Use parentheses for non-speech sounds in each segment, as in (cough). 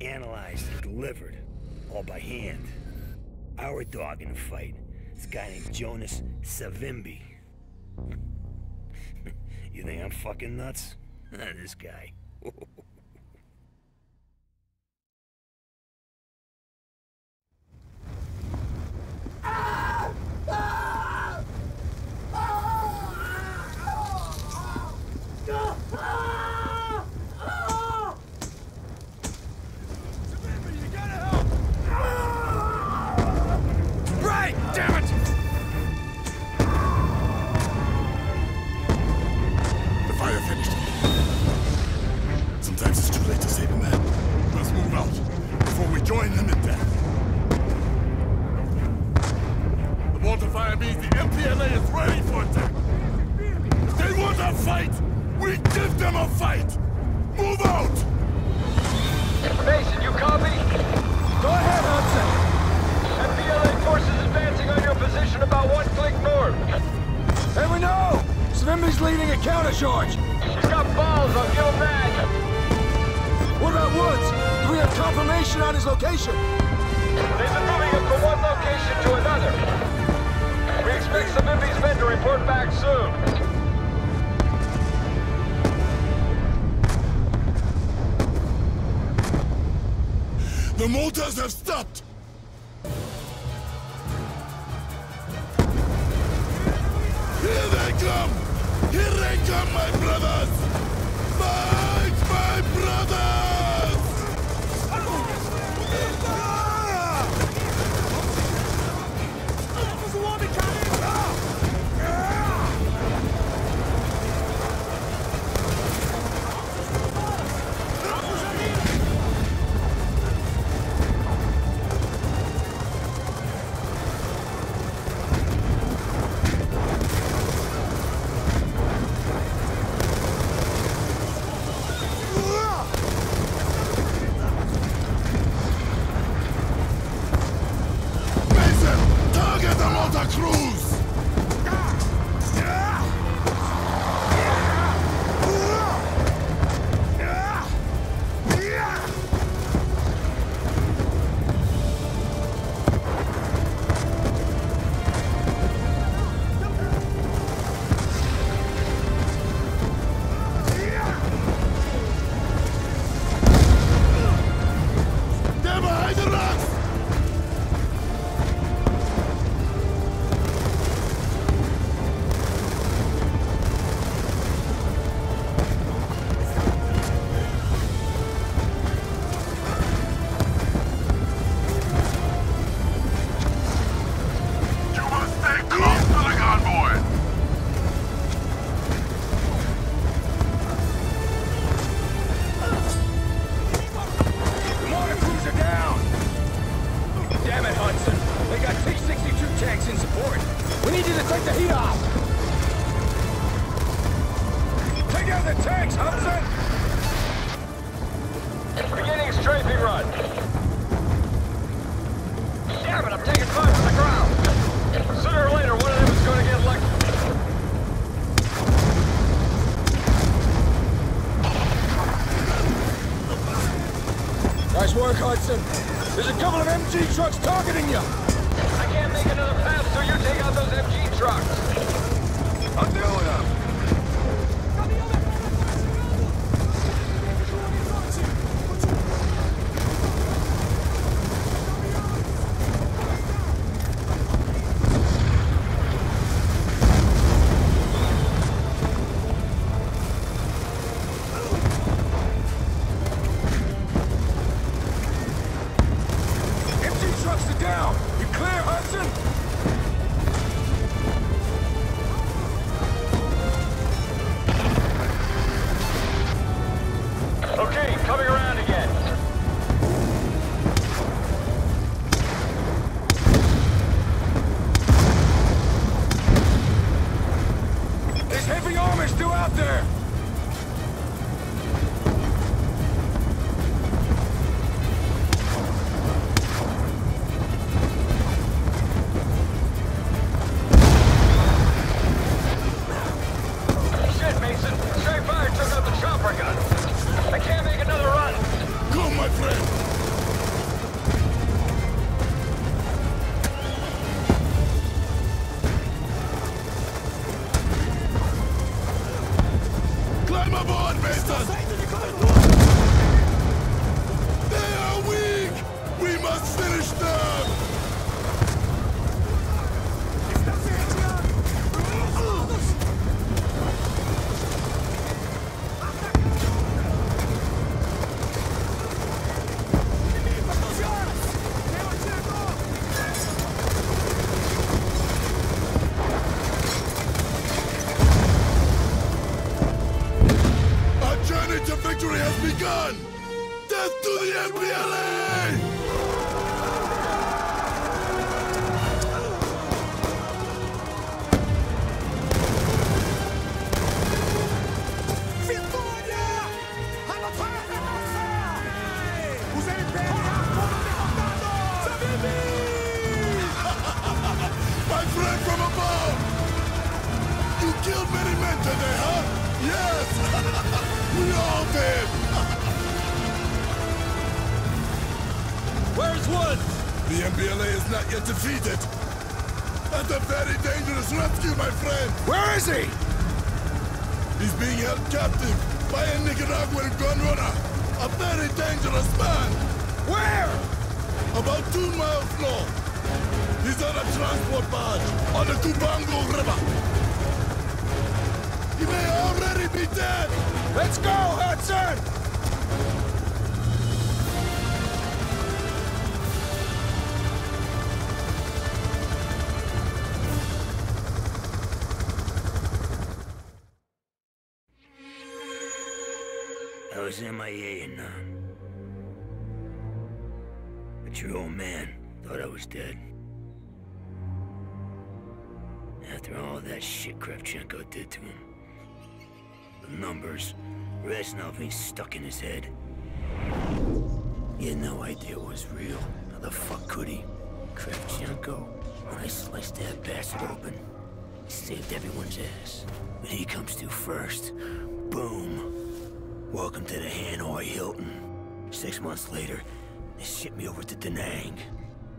analyzed and delivered, all by hand. Our dog in the fight is a guy named Jonas Savimbi. (laughs) you think I'm fucking nuts? (laughs) this guy. (laughs) means the MPLA is ready for attack. If they want a fight, we give them a fight. Move out! Mason, you copy? Go ahead, Hudson! MPLA forces advancing on your position about one click north. Hey, we know! Savimbi's leading a countercharge! He's got balls on Gil Mag. What about Woods? Do we have confirmation on his location? They've been moving him from one location to another. Expect men to report back soon. The motors have stopped! Work, Hudson! There's a couple of MG trucks targeting you! I can't make another pass till you take out those MG trucks. I'm doing them! The is not yet defeated. That's a very dangerous rescue, my friend! Where is he? He's being held captive by a Nicaraguan gun runner. A very dangerous man. Where? About two miles north. He's on a transport barge on the Cubango River. He may already be dead. Let's go, Hudson! MIA. But your old man thought I was dead. After all that shit Kravchenko did to him. The numbers, Reznov being stuck in his head. He had no idea it was real. How the fuck could he? Kravchenko, when I sliced that bastard open, he saved everyone's ass. But he comes to first. Boom. Welcome to the Hanoi Hilton. Six months later, they shipped me over to Da Nang.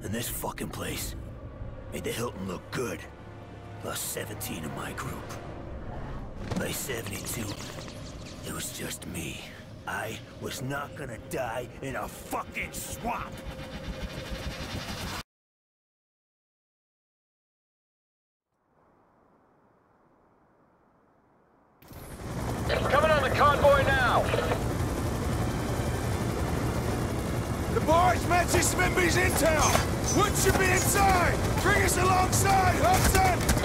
And this fucking place made the Hilton look good. Lost 17 of my group. By 72, it was just me. I was not gonna die in a fucking swamp! Coming on the convoy now. The his Savimbi's intel! Woods should be inside! Bring us alongside, Hudson!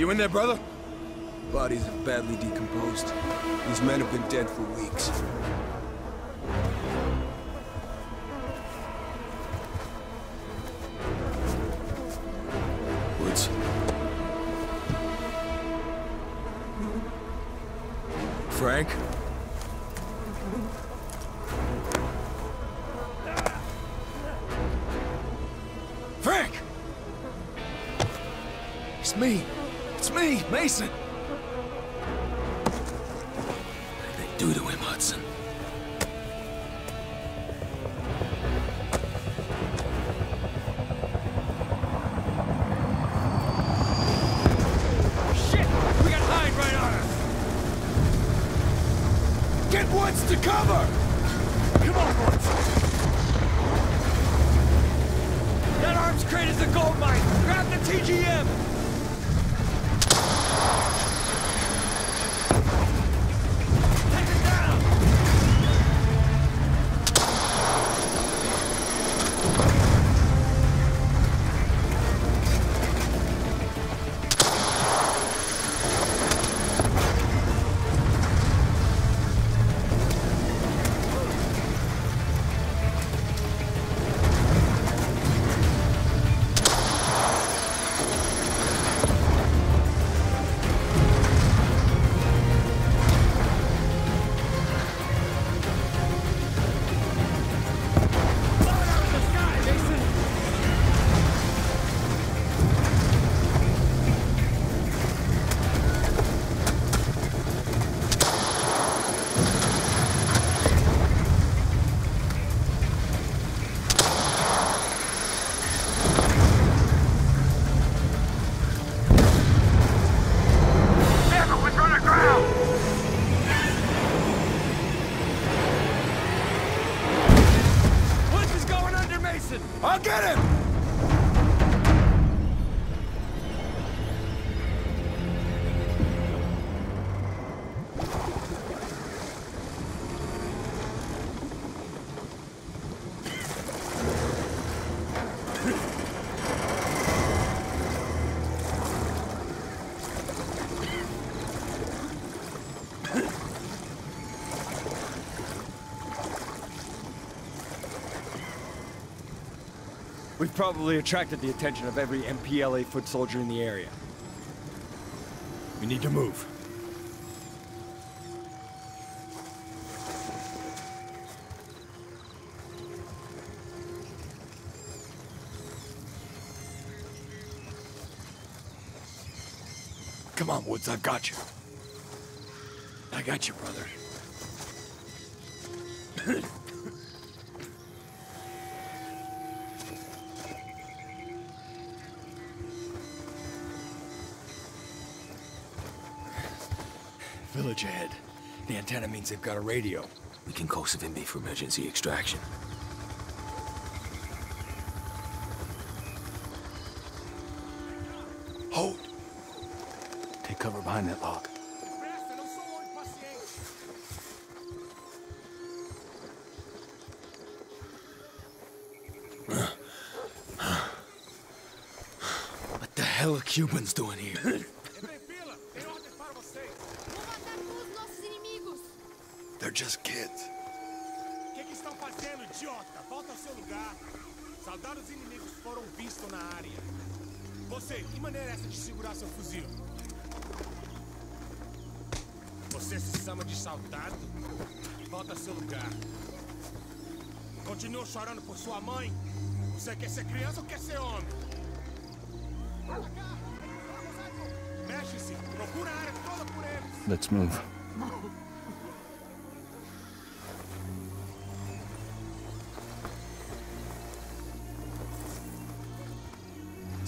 You in there, brother? Bodies are badly decomposed. These men have been dead for weeks. Cover! Come on, boys! That arms crate is a gold mine! Grab the TGM! We've probably attracted the attention of every MPLA foot soldier in the area. We need to move. Come on, Woods, I've got you. I got you, brother. (clears throat) Ahead. The antenna means they've got a radio. We can call Savimbi for emergency extraction. Hold. Take cover behind that log. What the hell are Cubans doing here? (laughs) just kids. O que, que estão fazendo, idiota? Volta ao seu lugar. Soldados inimigos foram vistos na área. Você, que maneira é essa de segurar seu fuzil? Você se chama de soldado? Volta ao seu lugar. Continua chorando por sua mãe? Você quer ser criança ou quer ser homem? Mexe-se! Procura a área toda por eles! Let's move.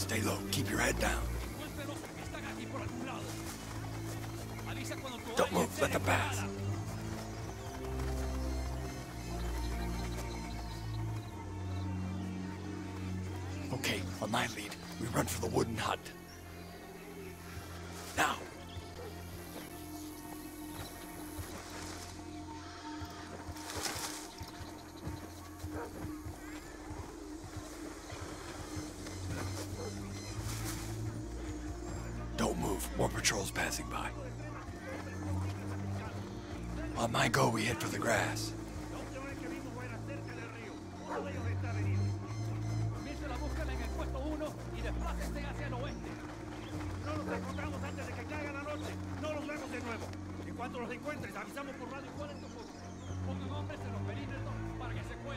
Stay low. Keep your head down. Don't move. Let them pass. Okay, on my lead, we run for the wooden hut.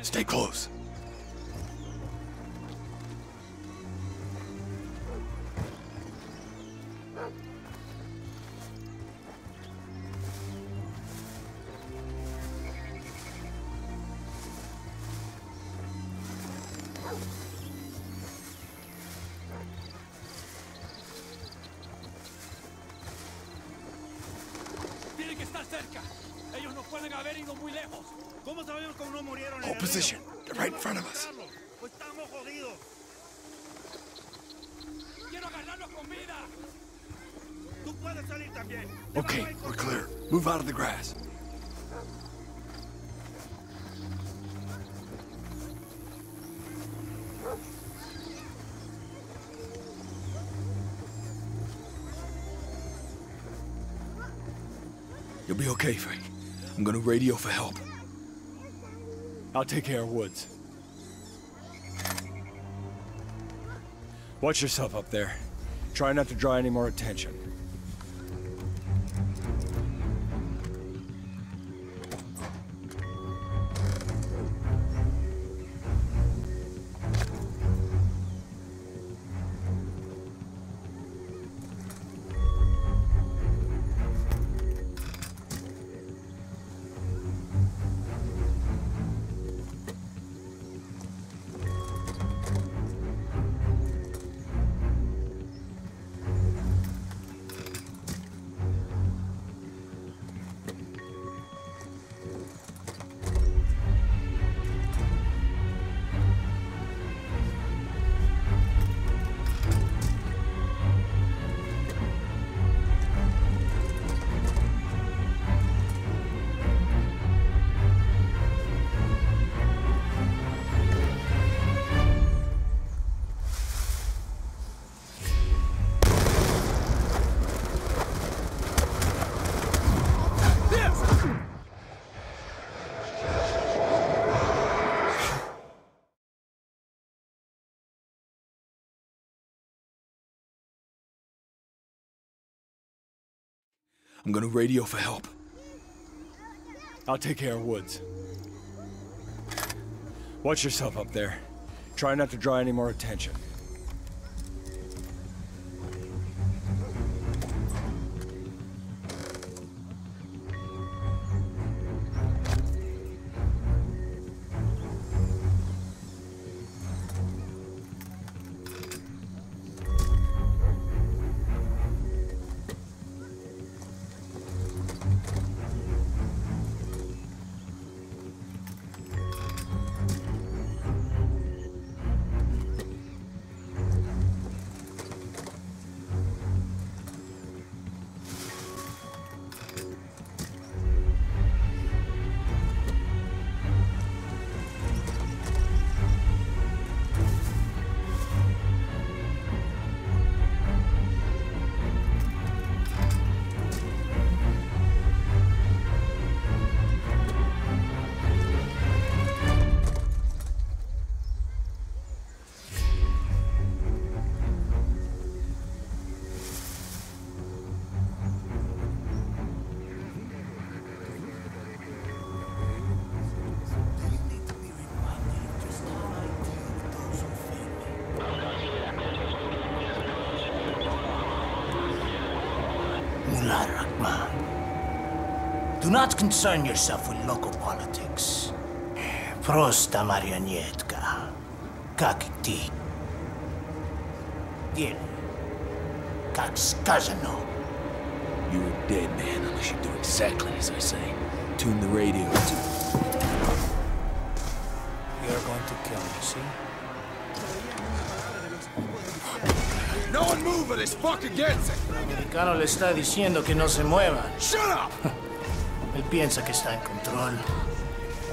Stay close. Hold position. They're right in front of us. Estamos jodidos. Quiero agarrarlos con vida. Tú puedes salir también. Okay, we're clear. Move out of the grass. You'll be okay, Frank. I'm gonna radio for help. I'll take care of Woods. Watch yourself up there. Try not to draw any more attention. I'm gonna radio for help. I'll take care of Woods. Watch yourself up there. Try not to draw any more attention. not concern yourself with local politics. Prosta marionetka. Как ты. Делай. Как сказано. You are dead, man, unless you do exactly as I say. Tune the radio to... You're going to kill me, see? No one move or this fucker gets it! El americano le está diciendo que no se mueva. Shut up! (laughs) Él piensa que está en control,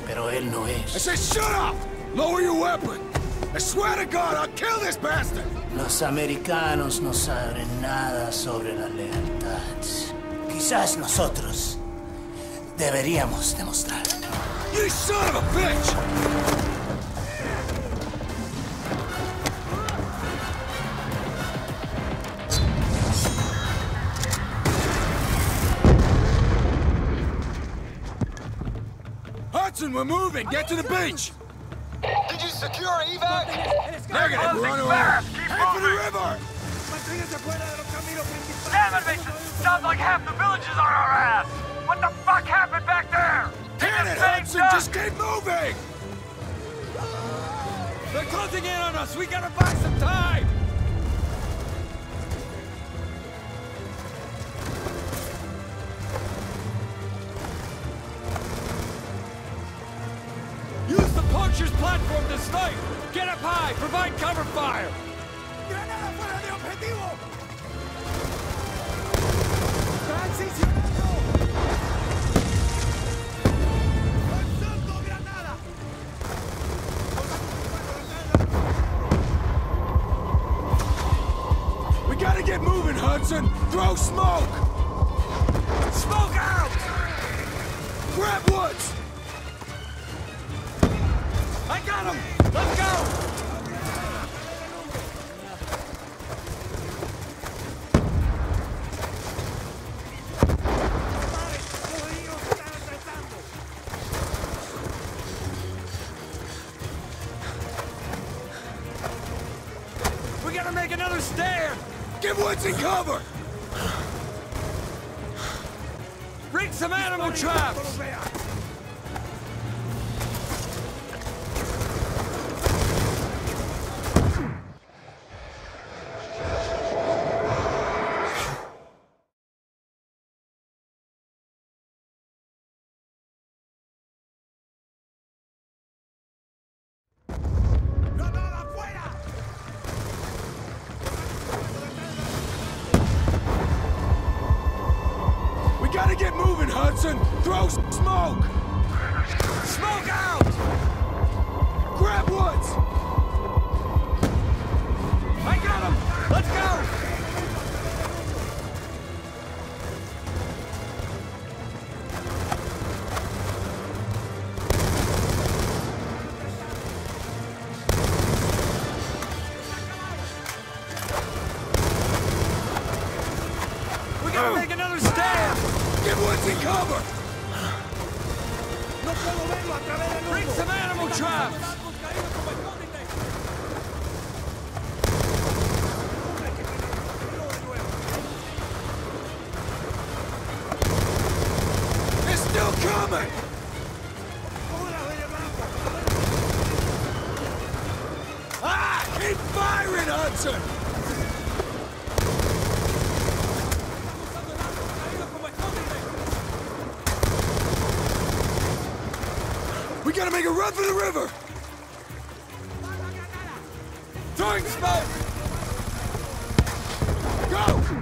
pero él no I es. said shut up! Lower your weapon! I swear to God, I'll kill this bastard! Los americanos no saben nada sobre la lealtad. Quizás nosotros deberíamos demostrar. You son of a bitch! Hudson, we're moving! Get to the beach! Did you secure evac? Negative, we're on our fast. own! Keep Head for the moving. river! Manténganse fuera de los caminos principales. Damn it, Mason! Sounds like half the village is on our ass! What the fuck happened back there? Damn it, Hudson! stuck. Just keep moving! They're closing in on us! We gotta buy some time! To snipe! Get up high! Provide cover fire! We gotta get moving, Hudson! Throw smoke! Smoke out! Grab Woods! Stand! Give Woodson cover! Bring some animal traps! We gotta make a run for the river! Throwing smoke! Go!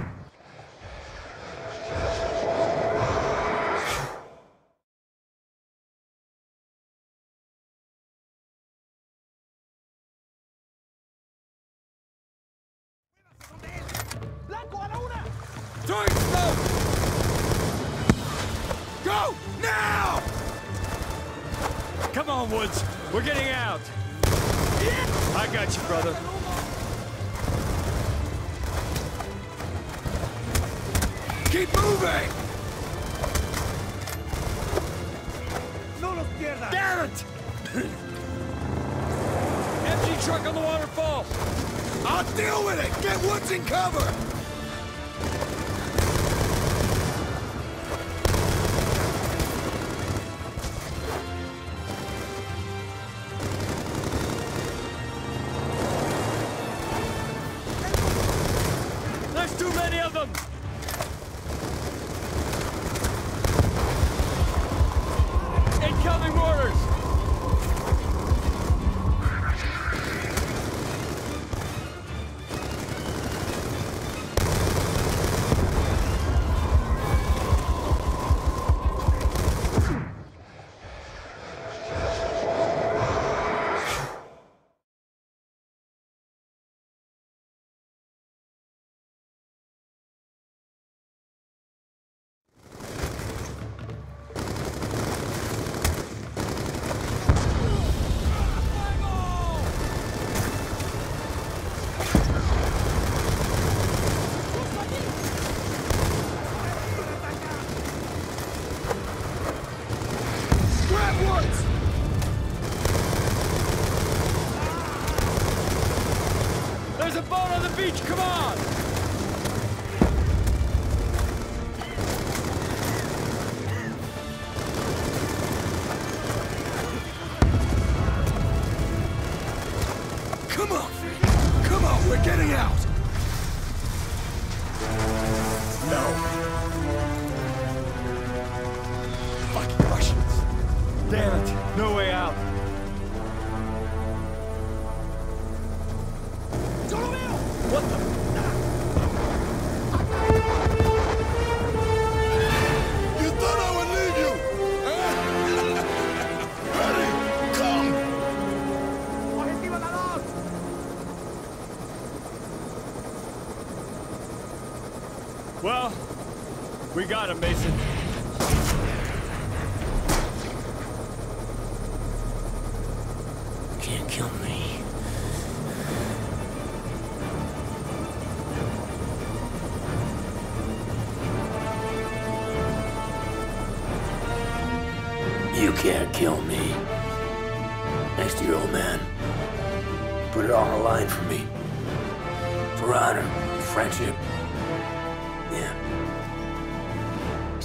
Got him, Mason.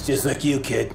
Just like you, kid.